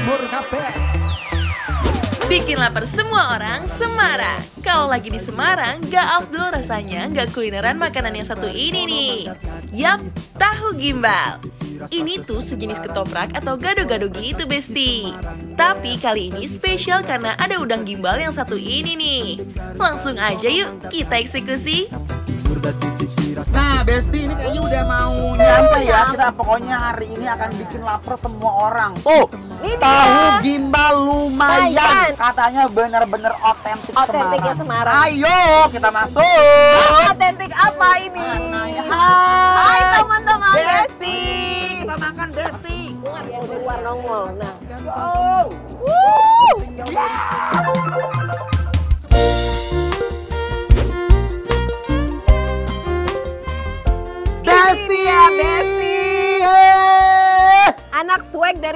makmur kabeh. Bikin lapar semua orang Semarang. Kalau lagi di Semarang, gak afdol rasanya gak kulineran makanan yang satu ini nih. Yap, tahu gimbal. Ini tuh sejenis ketoprak atau gado-gado gitu besti. Tapi kali ini spesial karena ada udang gimbal yang satu ini nih. Langsung aja yuk kita eksekusi. Nah, Besti ini kayaknya udah mau nyampe ya. Kita pokoknya hari ini akan bikin lapar semua orang. Tuh, Ini tahu dia. gimbal lumayan. Lumayan. Katanya bener-bener otentik Otentiknya Semarang. Ayo, kita masuk.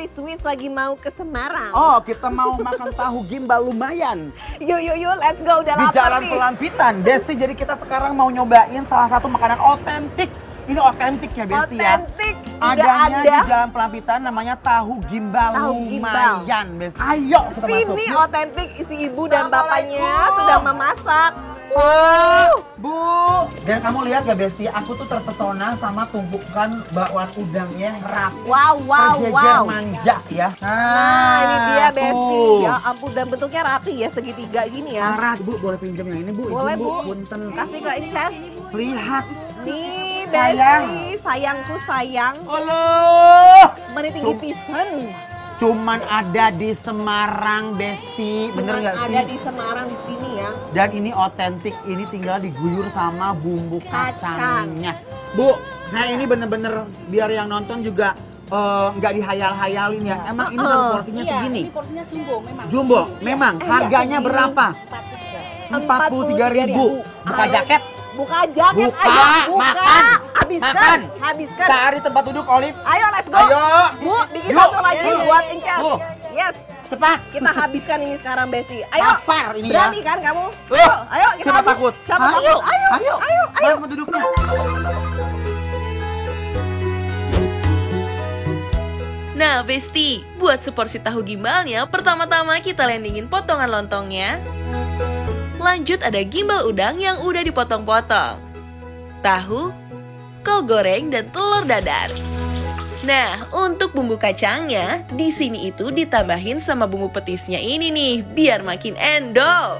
Swiss lagi mau ke Semarang. Oh, kita mau makan tahu gimbal lumayan. Yuk yuk yuk, let's go. Udah di lapar Jalan nih. Pelampitan. Besti, jadi kita sekarang mau nyobain salah satu makanan otentik. Ini otentik ya Besti ya. Otentik. Adanya ada. di Jalan Pelampitan namanya tahu gimbal Tahu gimbal. lumayan Besti. Ayo kita masuk. Sini otentik isi ibu dan bapaknya sudah memasak. Pak, Bu. Dan kamu lihat ya Besti, aku tuh terpesona sama tumpukan bakwan udangnya yang rapi. Wow wow terjejer wow. manja ya. Nah, ini dia Besti. tuh. Ya ampun dan bentuknya rapi ya segitiga gini ya. Parah, Bu, boleh pinjam yang ini, Bu? Boleh, Bu. Punten. Kasih ke Inces. Lihat. Nih, Sayang. Besti, sayangku sayang. Allah. Meni tinggi pisan. Cuman ada di Semarang, Besti. Bener nggak sih? Ada di Semarang di sini ya. Dan ini otentik, ini tinggal diguyur sama bumbu Kacang. kacangnya. Bu, saya ini bener-bener biar yang nonton juga eh, nggak dihayal-hayalin ya. Emang ini satu Uh-uh. porsinya Iya, segini? ini porsinya jumbo memang. Jumbo, memang. Eh, Harganya segini. berapa? 43.000. Buka jaket. Buka jaket Buka, ayo, buka. makan, Habiskan, makan. habiskan. Cari tempat duduk, Olive. Ayo let's go. Ayo. Bu, bikin Yuk. satu lagi Yuk. buat Inces. Bu. Yes, Cepat. kita habiskan ini sekarang Besti. Ayo. Lapar ini ya. Berani kan kamu? Ayo, ayo kita Siapa habis. takut? Siapa Ayo, takut? Ayo, ayo, ayo, ayo. Tempat duduknya? Nah, Besti, buat seporsi tahu gimbalnya, pertama-tama kita landingin potongan lontongnya. Lanjut ada gimbal udang yang udah dipotong-potong. Tahu, kol goreng, dan telur dadar. Nah, untuk bumbu kacangnya, di sini itu ditambahin sama bumbu petisnya ini nih, biar makin endol.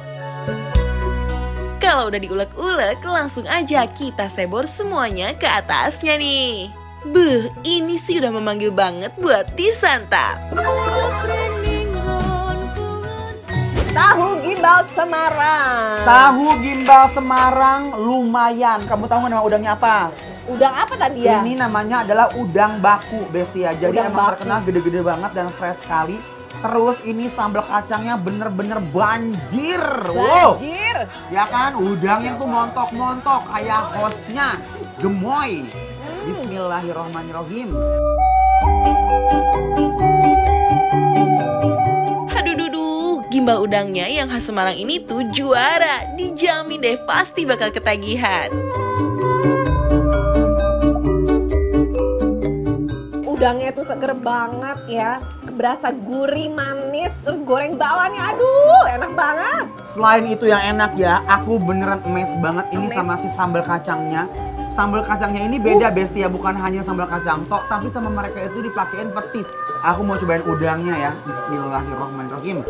Kalau udah diulek-ulek, langsung aja kita sebor semuanya ke atasnya nih. Beuh, ini sih udah memanggil banget buat disantap. Tahu gimbal Semarang. Tahu gimbal Semarang lumayan. Kamu tahu nggak nama udangnya apa? Udang apa tadi ya? Ini namanya adalah udang baku, Besti ya. Jadi Udang emang baku. terkenal gede-gede banget dan fresh sekali. Terus ini sambal kacangnya bener-bener banjir. Wow. Banjir. Ya kan, udang yang tuh montok-montok kayak hostnya gemoy. Bismillahirrohmanirrohim. Aduh duduh, gimbal udangnya yang khas Semarang ini tuh juara. Dijamin deh pasti bakal ketagihan. Udangnya tuh seger banget ya. Berasa gurih, manis, terus goreng bawahnya. Aduh, enak banget. Selain itu yang enak ya, aku beneran emes banget ini Emes. sama si sambal kacangnya. Sambal kacangnya ini beda Besti ya, bukan hanya sambal kacang tok, tapi sama mereka itu dipakein petis. Aku mau cobain udangnya ya. Bismillahirrahmanirrahim.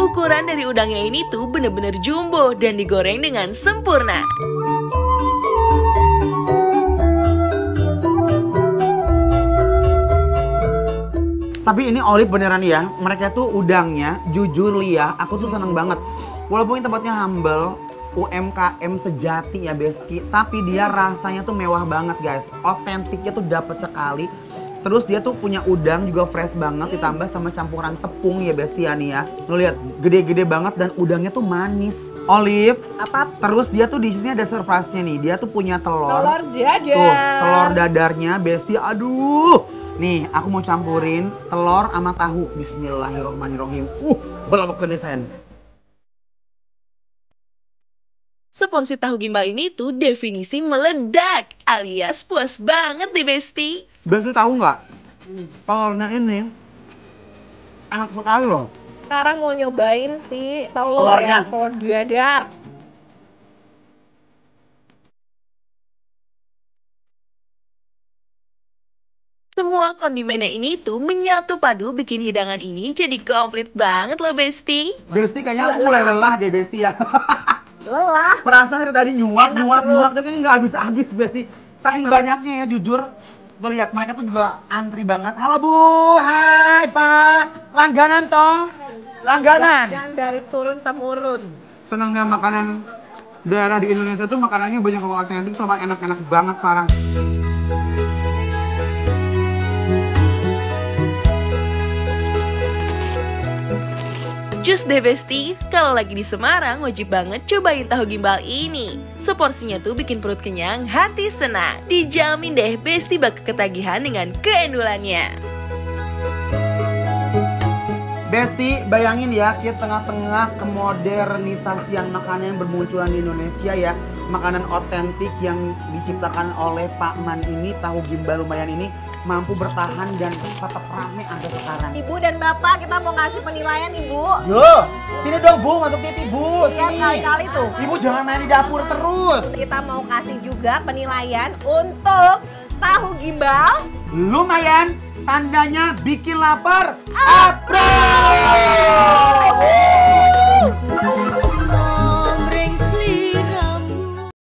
Ukuran dari udangnya ini tuh bener-bener jumbo dan digoreng dengan sempurna. Tapi ini Olive beneran ya, mereka tuh udangnya, jujur Lia, aku tuh seneng banget. Walaupun ini tempatnya humble, UMKM sejati ya Beski, tapi dia rasanya tuh mewah banget guys. Otentiknya tuh dapet sekali. Terus dia tuh punya udang juga fresh banget ditambah sama campuran tepung ya Besti ya nih ya. Lu lihat gede-gede banget dan udangnya tuh manis. Olive, Apa? terus dia tuh di sini ada surprise-nya nih. Dia tuh punya telur. Telur dadar. Tuh, telur dadarnya Besti. Aduh. Nih, aku mau campurin telur sama tahu. Bismillahirrahmanirrahim. Uh, belok kenesen. Seporsi tahu gimbal ini tuh definisi meledak alias puas banget deh Besti. Besti tahu nggak? Telurnya ini enak sekali loh. Sekarang mau nyobain si telur Telurnya. ya, telur dadar. Semua kondimennya ini tuh menyatu padu bikin hidangan ini jadi komplit banget loh Besti. Besti kayaknya aku mulai lelah deh Besti ya. Lelah. Perasaan dari tadi nyuap, nyuap, nyuap, tapi nggak habis-habis Besti. Saking banyaknya ya jujur. Tuh lihat mereka tuh juga antri banget. Halo Bu, hai Pak. Langganan toh? Langganan. Yang dari turun temurun. Senangnya makanan daerah di Indonesia tuh makanannya banyak alternatif sama enak-enak banget parah. Jus deh Besti, kalau lagi di Semarang wajib banget cobain tahu gimbal ini. Seporsinya tuh bikin perut kenyang, hati senang. Dijamin deh Besti bakal ketagihan dengan keendulannya. Besti, bayangin ya, kita tengah-tengah kemodernisasian makanan yang bermunculan di Indonesia ya. Makanan otentik yang diciptakan oleh Pak Man ini, tahu gimbal lumayan ini, mampu bertahan dan tetap rame sampai sekarang. Ibu dan Bapak kita mau ngasih penilaian Ibu. Yo, sini dong Bu, masuk TV Bu, Iya kali-kali tuh. Ibu jangan main di dapur terus. Kita mau kasih juga penilaian untuk tahu gimbal Lumayan, tandanya bikin lapar. Apro!